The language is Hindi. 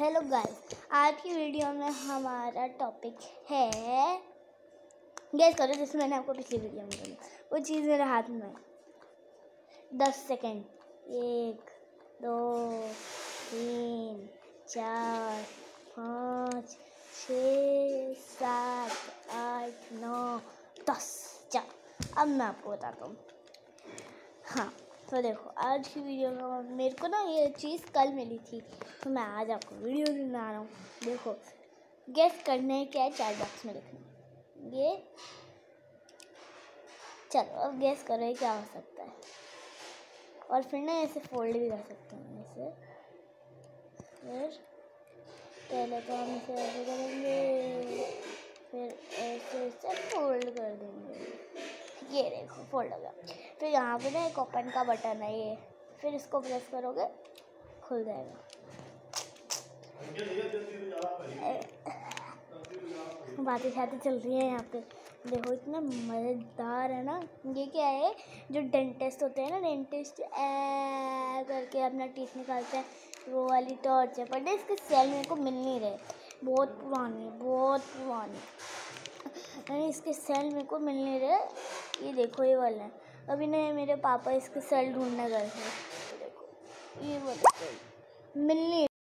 हेलो गाइस आज की वीडियो में हमारा टॉपिक है गैस करो, जैसे मैंने आपको पिछली वीडियो में बोला, वो चीज़ मेरे हाथ में है। दस सेकेंड एक, दो, तीन, चार, पाँच, छ, सात, आठ, नौ, दस। चार अब मैं आपको बताता हूँ। हाँ। तो देखो, आज की वीडियो में मेरे को ना ये चीज़ कल मिली थी तो मैं आज आपको वीडियो में बना रहा हूँ। देखो गेस करने क्या है? चार बॉक्स में लिखना ये, चलो, अब गेस करो ये क्या हो सकता है। और फिर ना ऐसे फोल्ड भी कर सकते हैं, ऐसे। फिर, पहले तो हम इसे ऐसे करेंगे फिर ऐसे ऐसे फोल्ड कर देंगे ये देखो फोल्ड हो गया फिर यहाँ पे ना एक ओपन का बटन है ये। फिर इसको प्रेस करोगे, खुल जाएगा। बातें शातें चल रही हैं यहाँ पे। देखो इतना मज़ेदार है ना। ये क्या है, जो डेंटिस्ट होते हैं ना डेंटिस्ट ए करके अपना टीथ निकालते हैं। वो वाली टॉर्च है, पर इसके सेल मेरे को मिल नहीं रहे। बहुत पुरानी है बहुत पुरानी। इसके सेल मेरे को मिल नहीं रहे। ये देखो, ये वाला है। अभी ना मेरे पापा इसके सेल ढूँढने गए थे। देखो, ये वाला मिल नहीं